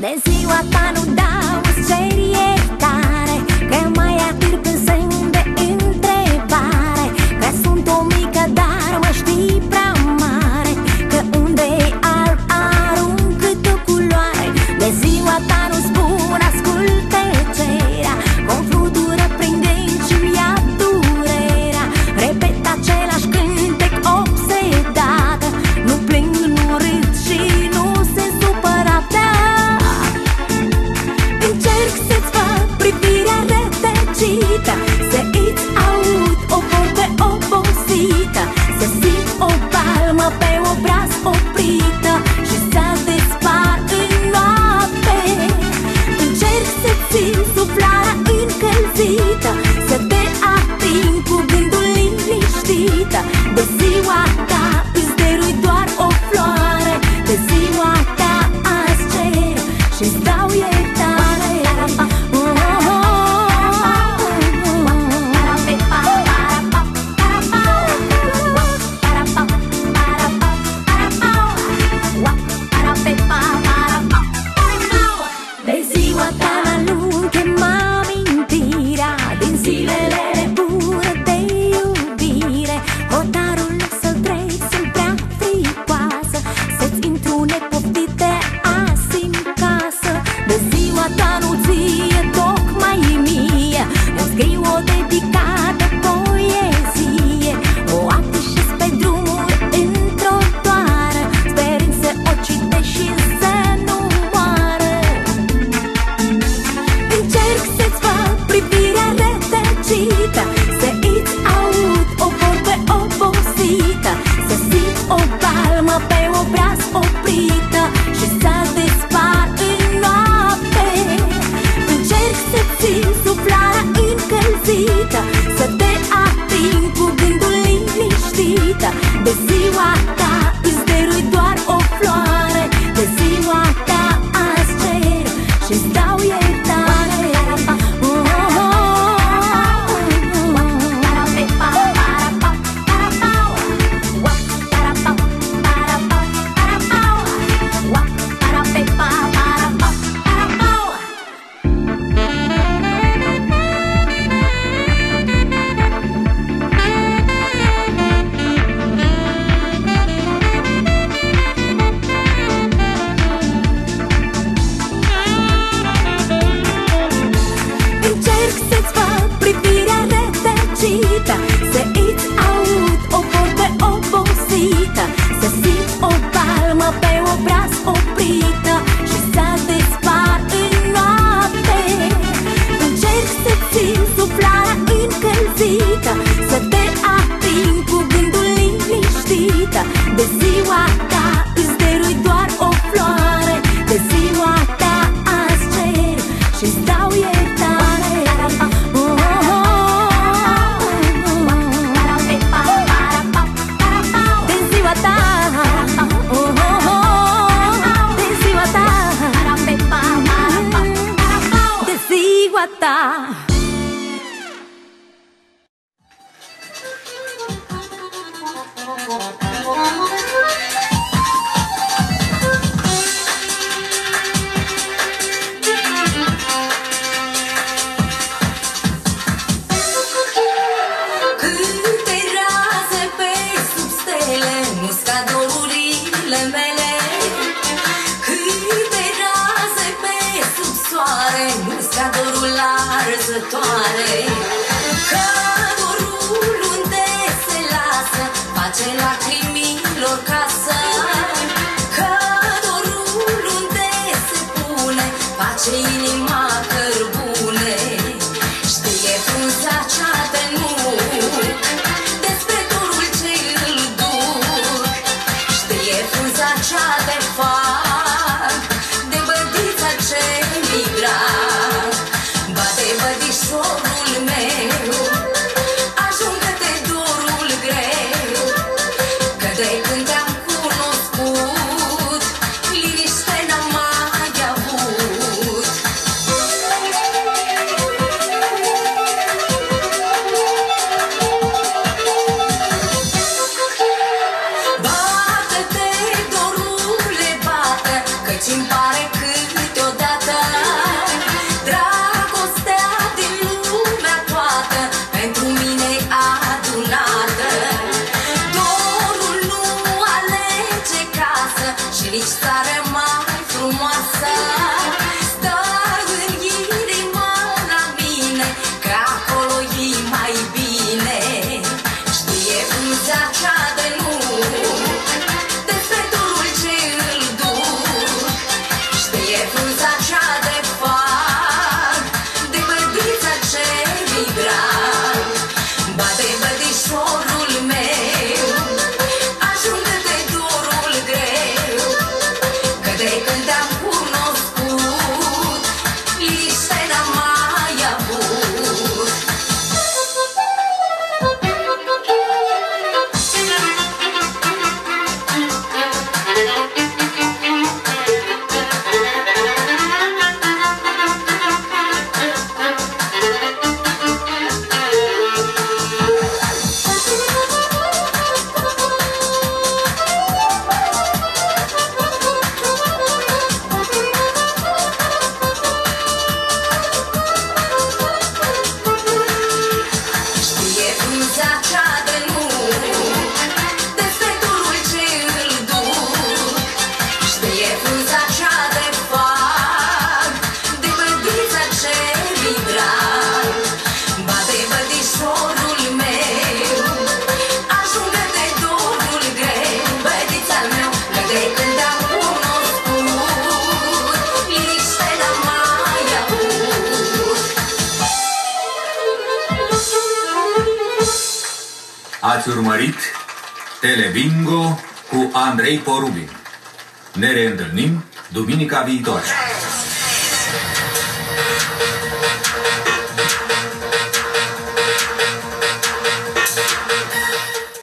Desci o atar así. الطارق Ați urmărit Telebingo cu Andrei Porubin. Ne reîntâlnim duminica viitoare.